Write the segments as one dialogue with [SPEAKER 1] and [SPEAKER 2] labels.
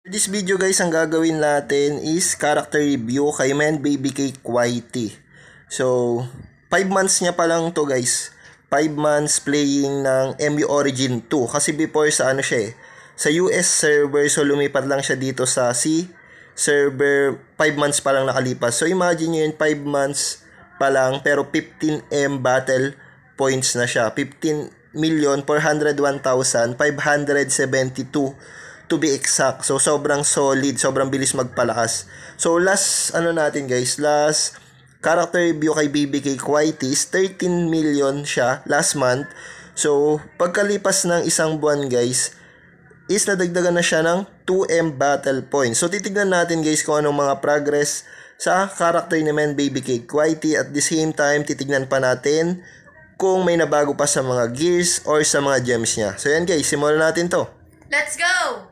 [SPEAKER 1] For this video guys, ang gagawin natin is character review kay Man Baby Cake Whitey. So, 5 months niya pa lang to guys. 5 months playing ng MU Origin 2. Kasi before sa ano siya eh, sa US server, so lumipat lang siya dito sa C server, 5 months pa lang nakalipas. So, imagine nyo yun, 5 months pa lang, pero 15M battle points na siya. 15 million 401,572 to be exact. So, sobrang solid, sobrang bilis magpalakas. So, last, ano natin guys, last character review kay BBK Whitey is 13 million siya last month. So, pagkalipas ng isang buwan guys, is nadagdagan na siya ng 2M battle points. So, titignan natin guys kung anong mga progress sa character ni Man Baby Cake Whitey. At the same time, titignan pa natin kung may nabago pa sa mga gears or sa mga gems niya. So, yan guys, simulan natin to.
[SPEAKER 2] Let's go!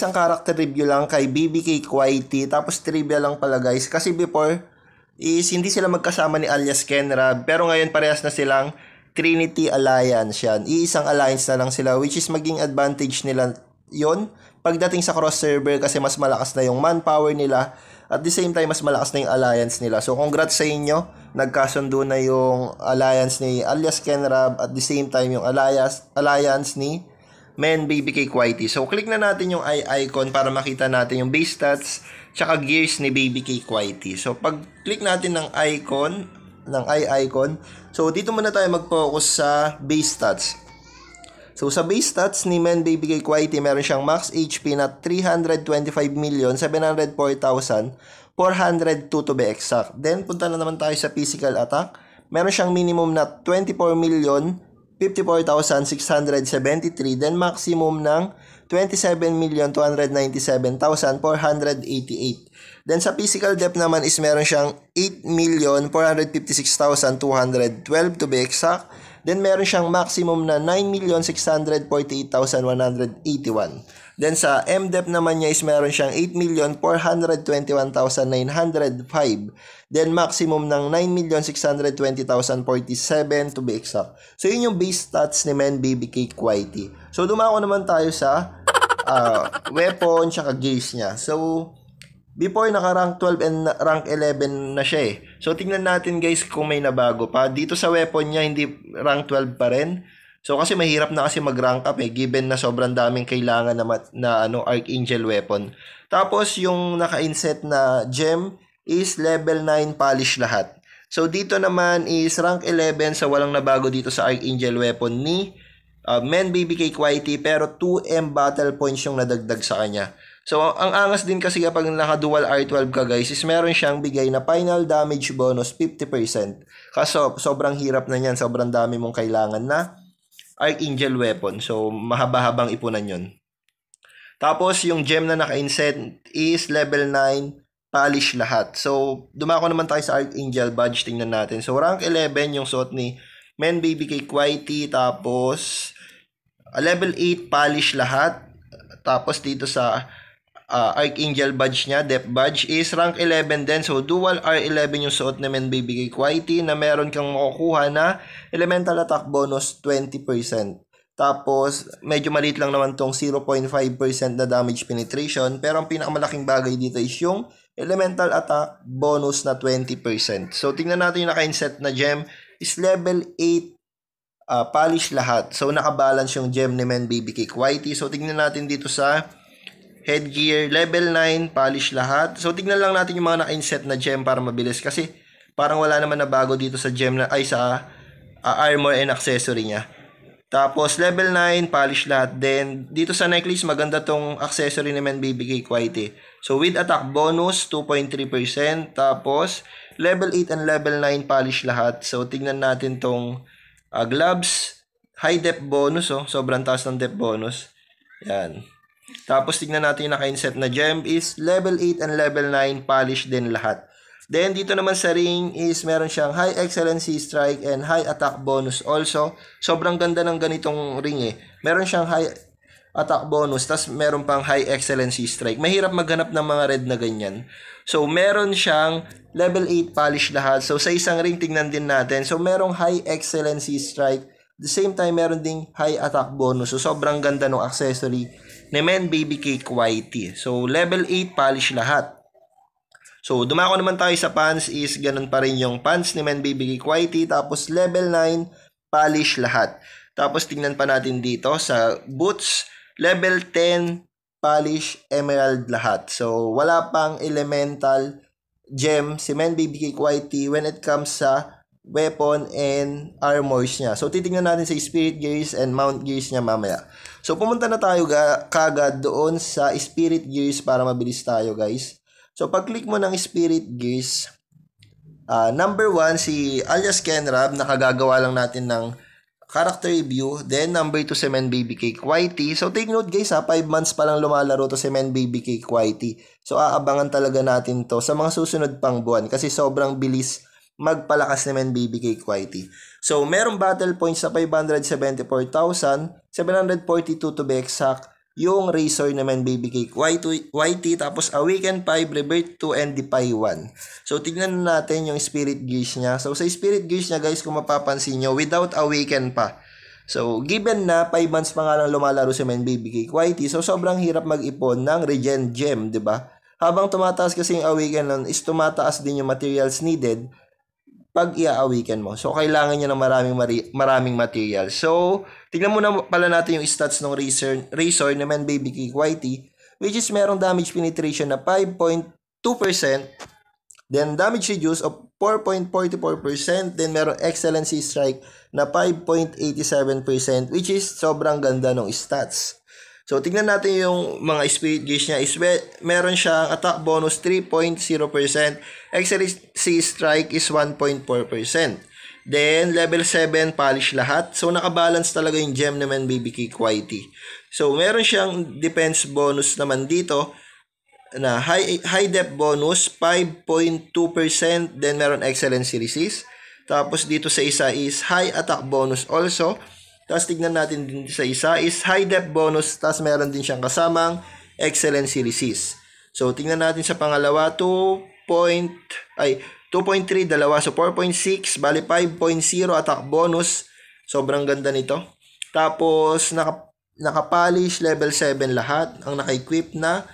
[SPEAKER 1] Guys, ang mabilisang character review lang kay BBK Whitey. Tapos trivia lang pala guys. Kasi before is hindi sila magkasama ni alias Kenrab. Pero ngayon parehas na silang Trinity Alliance yan. Iisang alliance na lang sila which is maging advantage nila yon pagdating sa cross server kasi mas malakas na yung manpower nila at the same time mas malakas na yung alliance nila. So congrats sa inyo. Nagkasundo na yung alliance ni alias Kenrab at the same time yung alliance alliance ni Men Cake Whitey. So, click na natin yung eye icon para makita natin yung base stats tsaka gears ni Cake Whitey. So, pag click natin ng icon, ng eye icon, so dito muna tayo mag-focus sa base stats. So, sa base stats ni Men Cake Whitey, meron siyang max HP na 325,704,402 to be exact. Then, punta na naman tayo sa physical attack. Meron siyang minimum na 24 million 54,673 then maximum ng 27,297,488. Then sa physical depth naman is meron siyang 8,456,212 to be exact. Then meron siyang maximum na 9,648,181. Then sa M-depth naman niya is meron siyang 8,421,905. Then maximum ng 9,620,047 to be exact. So yun yung base stats ni Men Cake Whitey. So dumako naman tayo sa uh, weapon tsaka gears niya. So before naka-rank 12 and rank 11 na siya eh. So tingnan natin guys kung may nabago pa. Dito sa weapon niya hindi rank 12 pa rin. So kasi mahirap na kasi mag-rank up eh given na sobrang daming kailangan na, na ano Archangel weapon. Tapos yung naka-inset na gem is level 9 polish lahat. So dito naman is rank 11 sa walang nabago dito sa Archangel weapon ni uh, Men Cake Whitey pero 2M battle points yung nadagdag sa kanya. So ang angas din kasi kapag naka-dual R12 ka guys is meron siyang bigay na final damage bonus 50%. Kaso sobrang hirap na niyan, sobrang dami mong kailangan na Archangel weapon. So, mahaba-habang ipunan yon. Tapos, yung gem na naka-inset is level 9, polish lahat. So, dumako naman tayo sa Archangel badge. Tingnan natin. So, rank 11 yung suot ni Men Baby Cake Whitey. Tapos, level 8, polish lahat. Tapos, dito sa uh, Archangel badge niya, Depth badge, is rank 11 din. So, dual R11 yung suot Baby Cake Whitey na meron kang makukuha na elemental attack bonus 20%. Tapos, medyo maliit lang naman tong 0.5% na damage penetration. Pero ang pinakamalaking bagay dito is yung elemental attack bonus na 20%. So, tingnan natin yung naka-inset na gem is level 8 uh, polish lahat. So, nakabalance yung gem ni Baby Cake Whitey. So, tingnan natin dito sa headgear, level 9, polish lahat. So, tignan lang natin yung mga naka-inset na gem para mabilis. Kasi, parang wala naman na bago dito sa gem na, ay sa uh, armor and accessory niya. Tapos, level 9, polish lahat. Then, dito sa necklace, maganda tong accessory naman Baby Cake Whitey. So, with attack bonus, 2.3%. Tapos, level 8 and level 9, polish lahat. So, tignan natin tong uh, gloves. High depth bonus, oh. Sobrang taas ng depth bonus. Yan. Tapos tignan natin yung naka-inset na gem is level 8 and level 9 polish din lahat. Then dito naman sa ring is meron siyang high excellency strike and high attack bonus also. Sobrang ganda ng ganitong ring eh. Meron siyang high attack bonus tas meron pang high excellency strike. Mahirap maghanap ng mga red na ganyan. So meron siyang level 8 polish lahat. So sa isang ring tingnan din natin. So merong high excellency strike. The same time meron ding high attack bonus. So sobrang ganda ng accessory ni Men Baby Cake Whitey. So level 8 polish lahat. So, dumako naman tayo sa pants is ganun pa rin yung pants ni Men Baby Cake Whitey. Tapos, level 9, polish lahat. Tapos, tingnan pa natin dito sa boots, level 10, polish, emerald lahat. So, wala pang elemental gem si Men Baby Cake Whitey when it comes sa weapon and armors niya. So, titingnan natin sa spirit gears and mount gears niya mamaya. So, pumunta na tayo ga- kagad doon sa spirit gears para mabilis tayo, guys. So, pag-click mo ng Spirit Gears, uh, number one, si alias Kenrab, nakagagawa lang natin ng character review. Then, number two, si Men Baby Cake Whitey. So, take note guys ha, 5 months pa lang lumalaro to si Men Baby Cake Whitey. So, aabangan talaga natin to sa mga susunod pang buwan kasi sobrang bilis magpalakas Baby Cake Whitey. So, merong battle points sa 574,742 to be exact yung Razor naman Cake YT, tapos Awaken 5, Revert 2, and Defy 1. So, tignan natin yung Spirit Gears niya. So, sa Spirit Gears niya guys, kung mapapansin nyo, without Awaken pa. So, given na 5 months pa nga lang lumalaro si Man Cake YT, so sobrang hirap mag-ipon ng Regen Gem, di ba? Habang tumataas kasi yung Awaken nun, is tumataas din yung materials needed pag i-awaken mo. So, kailangan niya ng maraming, maraming material. So, tignan muna pala natin yung stats ng Razor, Razor naman Baby Cake Whitey, which is merong damage penetration na 5.2%, then damage reduce of 4.44%, then merong excellency strike na 5.87%, which is sobrang ganda ng stats. So, tingnan natin yung mga spirit gears niya. Is meron siya attack bonus 3.0%. Excellency strike is 1.4%. Then, level 7, polish lahat. So, nakabalance talaga yung gem naman Cake Whitey. So, meron siyang defense bonus naman dito na high, high depth bonus, 5.2%. Then, meron excellency resist. Tapos, dito sa isa is high attack bonus also. Tapos tignan natin din sa isa is high depth bonus. Tapos meron din siyang kasamang excellency resist. So tingnan natin sa pangalawa 2. Point, ay 2.3 dalawa so 4.6 bali 5.0 attack bonus. Sobrang ganda nito. Tapos naka naka-polish level 7 lahat ang naka-equip na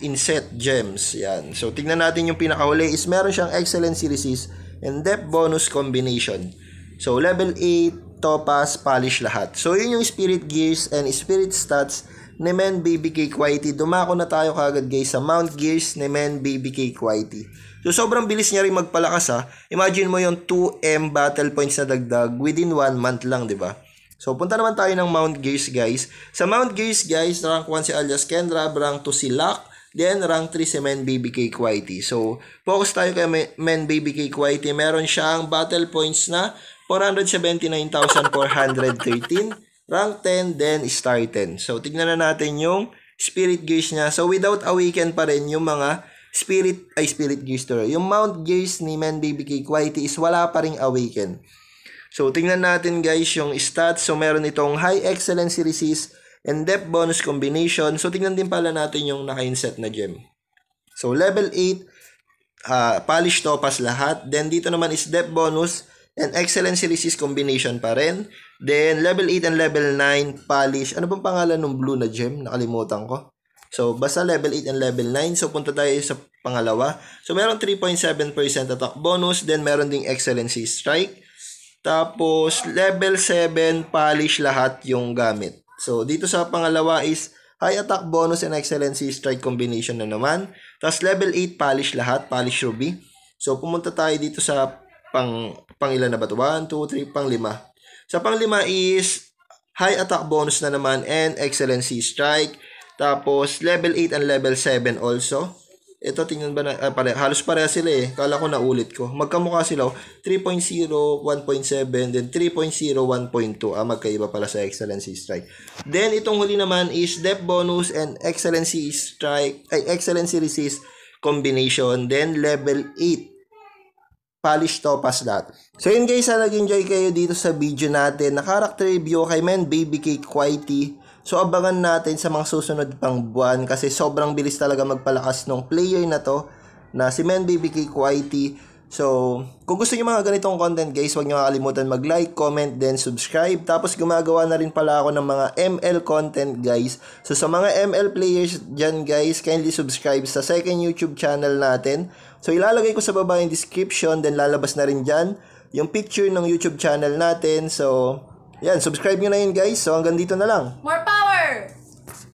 [SPEAKER 1] inset gems. Yan. So tingnan natin yung pinakahuli is meron siyang excellency resist and depth bonus combination. So level 8 topaz, polish lahat. So, yun yung spirit gears and spirit stats ni Men Cake Whitey. Dumako na tayo kagad guys sa Mount Gears ni Men Cake Whitey. So, sobrang bilis niya rin magpalakas ha. Imagine mo yung 2M battle points na dagdag within 1 month lang, di ba? So, punta naman tayo ng Mount Gears, guys. Sa Mount Gears, guys, rank 1 si Alias Kendra, rank 2 si Lock, then rank 3 si Men Cake Whitey. So, focus tayo kay Men Cake Whitey. Meron siyang battle points na 479,413. Rank 10, then star 10. So, tignan na natin yung spirit gears niya. So, without awaken pa rin yung mga spirit, ay spirit gears to. Yung mount gears ni Man Baby Whitey is wala pa rin awaken. So, tingnan natin guys yung stats. So, meron itong high excellency resist and depth bonus combination. So, tingnan din pala natin yung naka-inset na gem. So, level 8, uh, polish topaz lahat. Then, dito naman is depth bonus And Excellency Resist combination pa rin. Then, level 8 and level 9, polish. Ano bang pangalan ng blue na gem? Nakalimutan ko. So, basta level 8 and level 9. So, punta tayo sa pangalawa. So, meron 3.7% attack bonus. Then, meron ding Excellency Strike. Tapos, level 7, polish lahat yung gamit. So, dito sa pangalawa is high attack bonus and Excellency Strike combination na naman. Tapos, level 8, polish lahat. Polish Ruby. So, pumunta tayo dito sa pang pang ilan na ba to? 1, 2, 3, pang 5. Sa pang 5 is high attack bonus na naman and excellency strike. Tapos level 8 and level 7 also. ito tingnan ba na, ah, pare, halos pareha sila eh. Kala ko naulit ko. Magkamukha sila. oh. 3.0, 1.7, then 3.0, 1.2. Ah, magkaiba pala sa Excellency Strike. Then, itong huli naman is Depth Bonus and Excellency Strike, ay, Excellency Resist combination. Then, level 8 polish topaz lahat. So yun guys, sana nag-enjoy kayo dito sa video natin na character review kay Men Baby Cake Whitey. So abangan natin sa mga susunod pang buwan kasi sobrang bilis talaga magpalakas ng player na to na si Men Baby Cake Whitey. So, kung gusto niyo mga ganitong content guys, huwag niyo kakalimutan mag-like, comment, then subscribe. Tapos gumagawa na rin pala ako ng mga ML content guys. So sa mga ML players dyan guys, kindly subscribe sa second YouTube channel natin. So ilalagay ko sa baba yung description, then lalabas na rin dyan yung picture ng YouTube channel natin. So, yan, subscribe nyo na yun guys. So hanggang dito na lang.
[SPEAKER 2] More power!